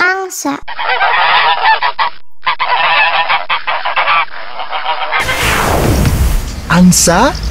angsa Angsa?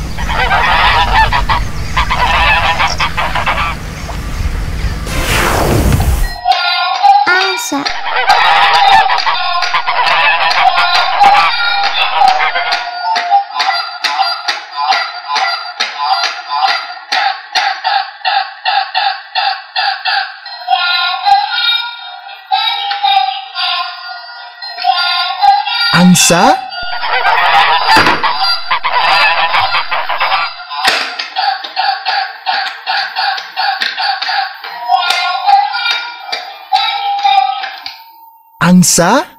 Angsa? Angsa?